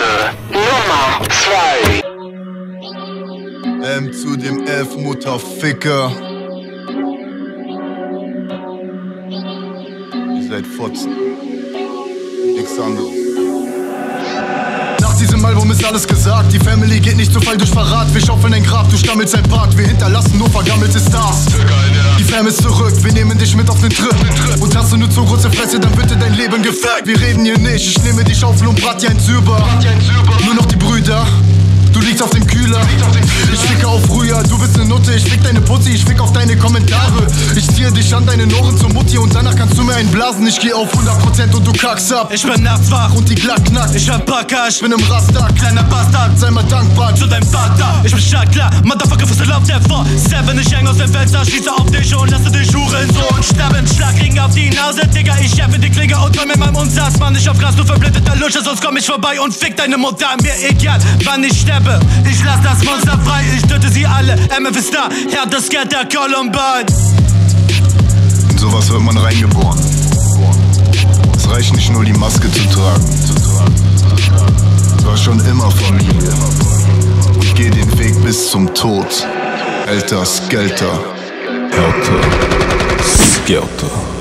Pause Nummer 2. M zu dem F Mutterficker. Ihr seid Fotzen. Nix anderes. Nach diesem Album ist alles gesagt. Die Family geht nicht zu Fall durch Verrat. Wir schaufeln ein Grab, du stammelst ein Bart. Wir hinterlassen nur vergammelte Stars. Die Fam ist zurück, wir nehmen dich mit auf den Trip. Und hast du nur zu große Fresse, dann wird dir dein Leben gefällt. Wir reden hier nicht, ich nehme die Schaufel und brat dir ein Züber. Nur noch die Brüder. Du liegst auf dem Kühler. Ich ficke auf früher, du bist ne Nutte. Ich fick deine Pussy, ich fick auf deine Kommentare. Ich ziehe dich an deine Ohren zur Mutti und danach kannst du mir einen blasen. Ich geh auf 100% und du kackst ab. Ich bin nachts wach Und die Glack knackt. ich hab Backer, Ich bin im Raster, kleiner Bastard sei mal dankbar. zu deinem Vater. Ich bin stark klar, Motherfucker, Fussel auf der vor. Seven, ich häng aus dem Fenster, schieße auf dich und lasse dich huren so und sterben. Schlagring auf die Nase, Digga, ich schärfe die Klinge und komm in meinem Umsatz. Mann, ich auf Gras, du verblindeter Lusche, sonst komm ich vorbei und fick deine Mutter. Mir egal, wann ich sterbe. Ich lass das Monster frei, ich töte sie alle. MF ist da, Herr das Geld der Columbine. In sowas wird man reingeboren. Es reicht nicht nur die Maske zu tragen. Es war schon immer Familie. Ich geh den Weg bis zum Tod. Älter, Skelter. Helter Skelter